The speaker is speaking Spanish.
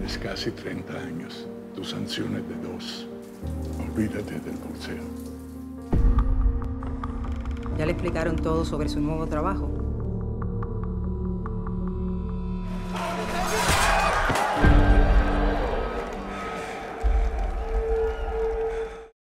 Tienes casi 30 años. Tu sanción es de dos. Olvídate del boxeo. ¿Ya le explicaron todo sobre su nuevo trabajo?